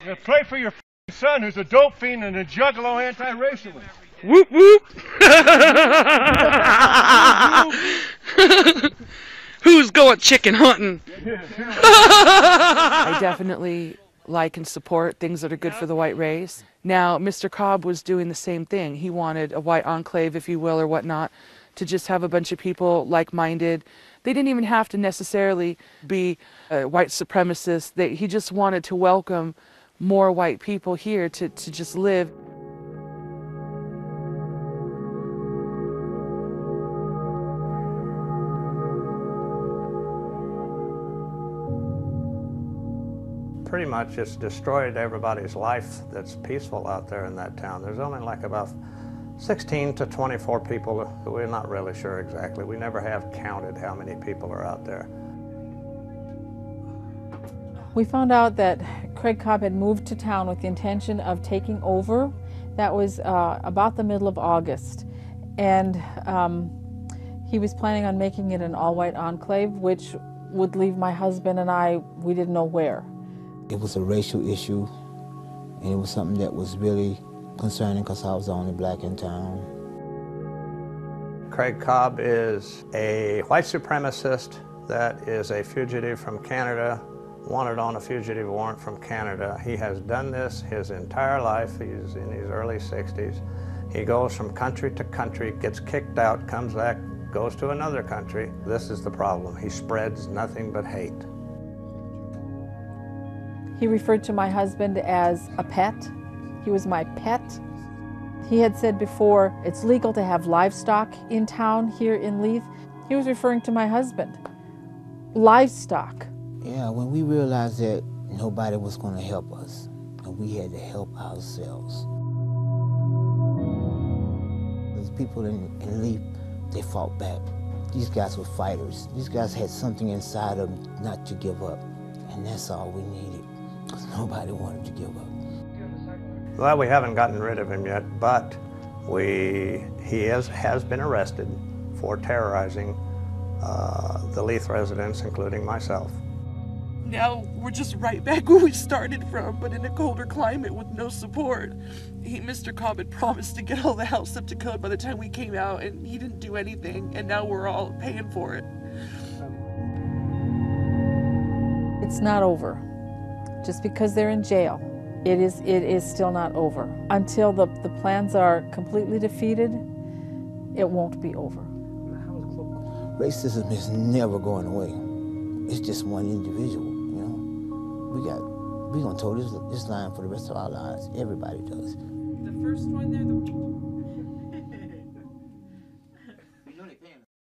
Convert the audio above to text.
And pray for your son who's a dope fiend and a juggalo anti-racialist. Whoop whoop. Who's going chicken hunting? I definitely like and support things that are good for the white race. Now, Mr. Cobb was doing the same thing. He wanted a white enclave, if you will, or whatnot, to just have a bunch of people like minded. They didn't even have to necessarily be uh, white supremacists. They, he just wanted to welcome more white people here to, to just live. pretty much it's destroyed everybody's life that's peaceful out there in that town. There's only like about 16 to 24 people who we're not really sure exactly. We never have counted how many people are out there. We found out that Craig Cobb had moved to town with the intention of taking over. That was uh, about the middle of August. And um, he was planning on making it an all-white enclave, which would leave my husband and I, we didn't know where. It was a racial issue, and it was something that was really concerning because I was the only black in town. Craig Cobb is a white supremacist that is a fugitive from Canada, wanted on a fugitive warrant from Canada. He has done this his entire life. He's in his early 60s. He goes from country to country, gets kicked out, comes back, goes to another country. This is the problem. He spreads nothing but hate. He referred to my husband as a pet. He was my pet. He had said before, it's legal to have livestock in town here in Leith. He was referring to my husband. Livestock. Yeah, when we realized that nobody was going to help us, and we had to help ourselves. The people in, in Leith, they fought back. These guys were fighters. These guys had something inside of them not to give up, and that's all we needed because nobody wanted to give up. Well, we haven't gotten rid of him yet, but we, he is, has been arrested for terrorizing uh, the Leith residents, including myself. Now we're just right back where we started from, but in a colder climate with no support. He, Mr. Cobb had promised to get all the house up to code by the time we came out, and he didn't do anything, and now we're all paying for it. It's not over just because they're in jail. It is, it is still not over. Until the, the plans are completely defeated, it won't be over. Racism is never going away. It's just one individual, you know. We got, we gonna toe this, this line for the rest of our lives. Everybody does.